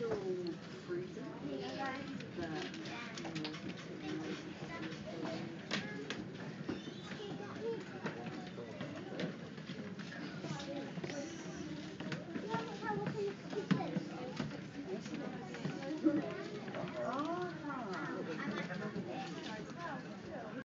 to